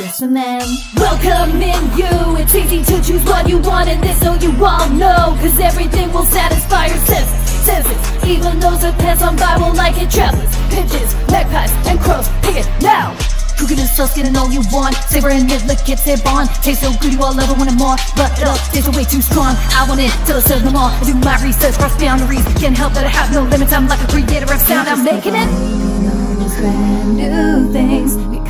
And then Welcome in you. It's easy to choose what you want in this so you all know. Cause everything will satisfy your senses Senses. Even those that pass on by will like it. Travelers, pigeons, magpies, and crows. Pick it now. Cooking the sauce, getting all you want. Savoring it, look, it's a bond Tastes so good, you all want it more But all tastes way too strong. I want it till it serves them all I do my research, cross boundaries. Can't help that I have no limits. I'm like a creator of sound. I'm making it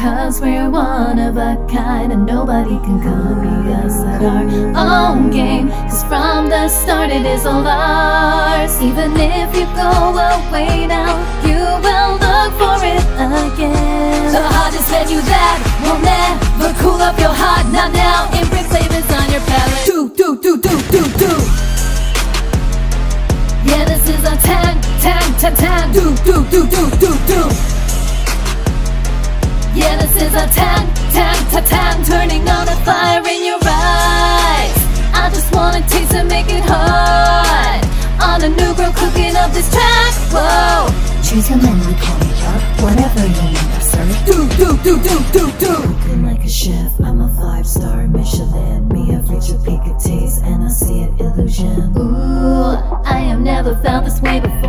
Because we're one of a kind And nobody can copy us at our own game. Cause from the start it is all ours. Even if you go away now You will look for it again. So The hottest menu that will never cool up your heart. Not now, imprint flavors on your palate Do, do, do, do, do, do. Yeah, this is a 10, 10, 10, 10 Do, do, do, do, do, do is a 10, 10, 10, 10 Turning on a fire in your eyes. I just wanna taste and make it hot. On a new girl cooking up this track, whoa. Choose your menu, call me up, whatever you need, sir Do, do, do, do, do, do. Cooking like a chef, I'm a five-star Michelin. Me, I've reached a peak of taste and I see it illusion. Ooh, I have never felt this way before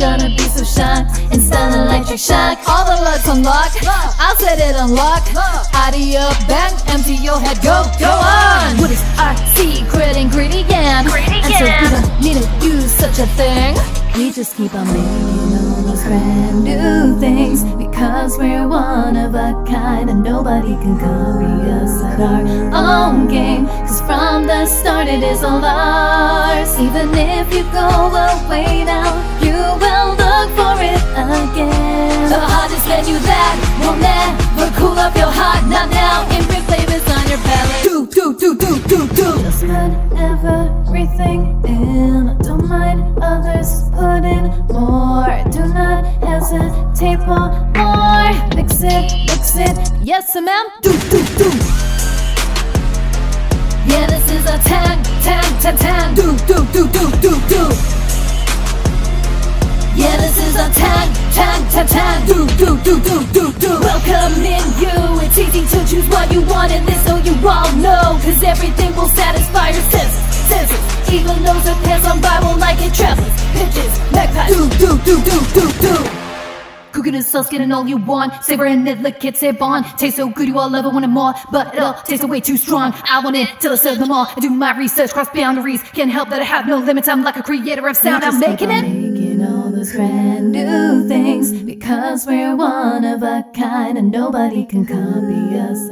gonna be so shocked Install electric shock. All the lights unlock I'll set it unlock Out of your bank, empty your head, go, go on. What is our secret ingredient? And so we don't need to use such a thing. We just keep on making all those brand new things. Because we're one of a kind And nobody can copy us at our own game. Cause from the start it is all ours. Even if you go away now The hottest menu that will never cool up your heart. Not now, imprint flavors on your palate Do, do, do, do, do, do. Just put everything in. Don't mind others put in more. Do not hesitate for more. Mix it, mix it. Yes, ma'am, do, do, do. Yeah, this is a 10, 10, 10, 10 Do, do, do, do, do, do. Yeah, this is a 10, 10, 10, 10 Do, do, do, do, do, do. Welcome in you. It's easy to choose what you want in this so you all know. Cause everything will satisfy your senses Senses. Even those that pass on will like it Travelers, pigeons, magpies Do, do, do, do, do, do. Cooking the sauce, getting all you want. Savoring it, lick it, say bon Tastes so good, you all ever want it more But it all tastes way too strong. I want it till I serve them all. I do my research, cross boundaries. Can't help that I have no limits. I'm like a creator of sound. I'm making it. Making all those brand new things Because we're one of a kind And nobody can copy us